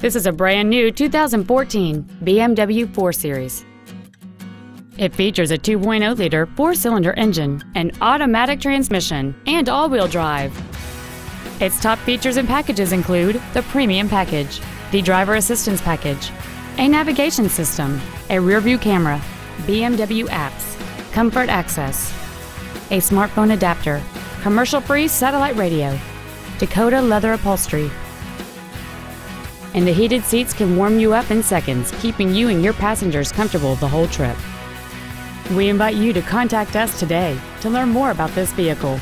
This is a brand new 2014 BMW 4 Series. It features a 2.0-liter four-cylinder engine, an automatic transmission, and all-wheel drive. Its top features and packages include the Premium Package, the Driver Assistance Package, a navigation system, a rear-view camera, BMW apps, comfort access, a smartphone adapter, commercial-free satellite radio, Dakota leather upholstery, and the heated seats can warm you up in seconds, keeping you and your passengers comfortable the whole trip. We invite you to contact us today to learn more about this vehicle.